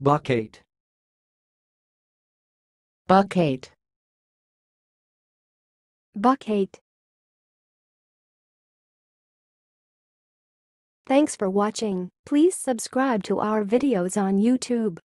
Bucket. Bucket. Bucket. Thanks for watching. Please subscribe to our videos on YouTube.